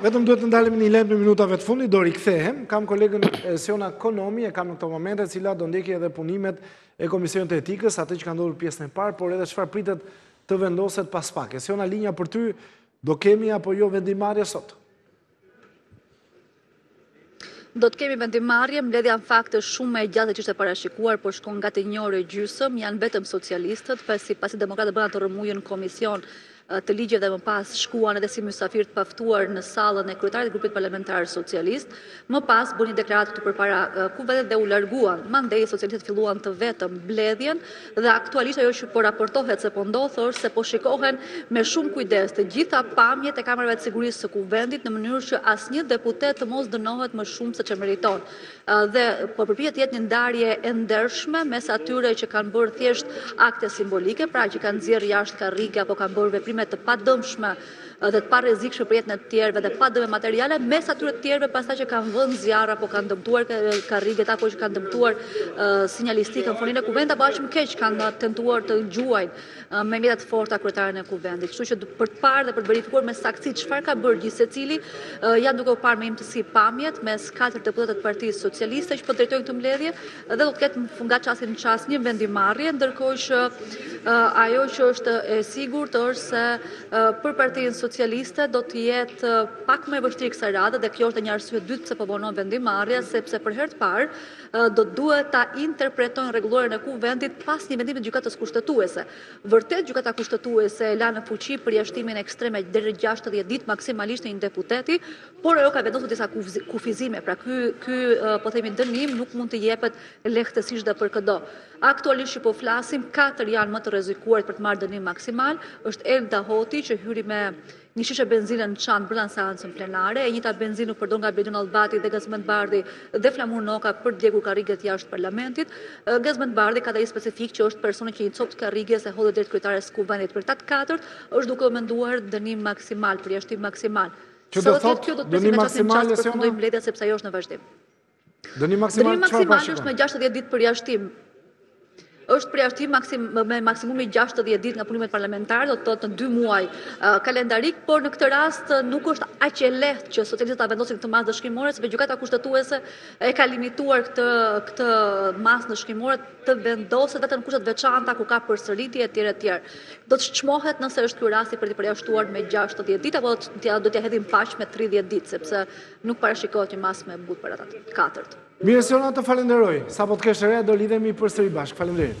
Vetëm duhet të ndalemi në një lajm të minutave të fundit, do rikthehem. Kam kolegen Esiona Konomi, e kam në këto momente, e cila do ndjekë edhe punimet e Komisionit të Etikës, atë që ka ndodhur në pjesën e parë, por edhe çfarë pritet të vendoset pas pak. Esiona, linja për ty, do kemi apo jo vendimmarrje sot? Do të kemi vendimmarrje, mbledhja në fakt shumë më e gjatë se ç'ishte parashikuar, po shkon gati një orë e gjysmë, janë vetëm socialistët, pasi pasi demokratët bënë atë rrëmujën në komision të ligjeve dhe më pas shkuan edhe si mysafirë të paftuar në sallën e kryetarit të grupit parlamentar socialist, më pas bënë një deklaratë këtu përpara kuvendit dhe u larguan. Mandej socialistët filluan të vetëm mbledhjen, Dhe aktualisht ajo që po raportohet se po ndodh është se po shikohen me shumë kujdes të gjitha pamjet e kamerave të sigurisë së kuvendit në mënyrë që asnjë deputet të mos dënohet më shumë se ç'meriton. Dhe po përpiqet të jetë një ndarje e ndershme mes atyre që kanë bërë thjesht akte simbolike, pra që kanë nxjerrë jashtë karrige apo kanë bërë veprime të padëmshme dhe të parrezikshme për jetën e të tjerëve dhe pa dëme materiale, mes atyre të tjerëve pastaj që kanë vënë zjarr apo kanë dëmtuar karriget apo që kanë dëmtuar sinjalistikën, foninë e kuvendit apo aq më keq kanë tentuar të gjuajnë me mjete të forta kryetaren e kuvendit. Kështu që për të parë dhe për të verifikuar me saktësi çfarë ka bërë gjithsecili, janë duke u parë me imtësi pamjet mes katër deputetëve të Partisë Socialiste që po drejtojnë këtë mbledhje, dhe do të ketë nga çasti në çast një vendimmarrje, ndërkohë që ajo që është e sigurt është se për Partinë Socialiste do të jetë pak më e vështirë kësaj radhe dhe kjo është një arsye e dytë pse po vonon vendimmarrja, sepse për herë të parë do duhet ta interpretojnë rregulloren e kuvendit pas një vendimi të gjykatës kushtetuese. Vërtet gjykata kushtetuese e la në fuqi përjashtimin ekstrem deri 60 ditë maksimalisht të një deputeti, Por ajo ka vendosur disa kufizime, pra ky ky po themi dënim nuk mund të jepet lehtësisht dhe për këdo. Aktualisht që po flasim, katër janë më të rrezikuarit për të marrë dënim maksimal, është Elda Hoti që hyri me një shishe benzine në çantë brenda në seancën plenare, e njëjta benzinë u përdor nga Bledion Nallbati dhe Gazmend Bardhi dhe Flamur Noka për të djegur karriget jashtë parlamentit. Gazmend Bardhi ka dalë specifik që është personi që një copë të karriges e hodhi drejt kryetares së kuvendit. Për ta të katërt është duke u menduar dënim maksimal, përjashtim maksimal. Që do të thotë, kjo do të presim nga çasti në çast të përfundojë mbledhja sepse ajo është në vazhdim. Dënim maksimal, Dënim maksimal është me 60 ditë përjashtim. Është përjashtim maksim, me maksimumi 60 ditë nga punimet parlamentare, do të thotë në 2 muaj uh, kalendarikë, por në këtë rast nuk është aq e lehtë që socialistët ta vendosin këtë masë ndëshkimore, sepse gjykata kushtetuese e ka limituar këtë këtë masë ndëshkimore të vendoset vetëm në kushte të veçanta kur ka përsëritje e tjera e tjera. Do të çmohet nëse është ky rasti për t'i përjashtuar me 60 ditë, apo do t'ia hedhin paq me 30 ditë, sepse nuk parashikohet një masë më e butë për ata të katërt. Mirë Esiona, të falënderoj, sapo të kesh të reja do lidhemi përsëri bashkë, faleminderit.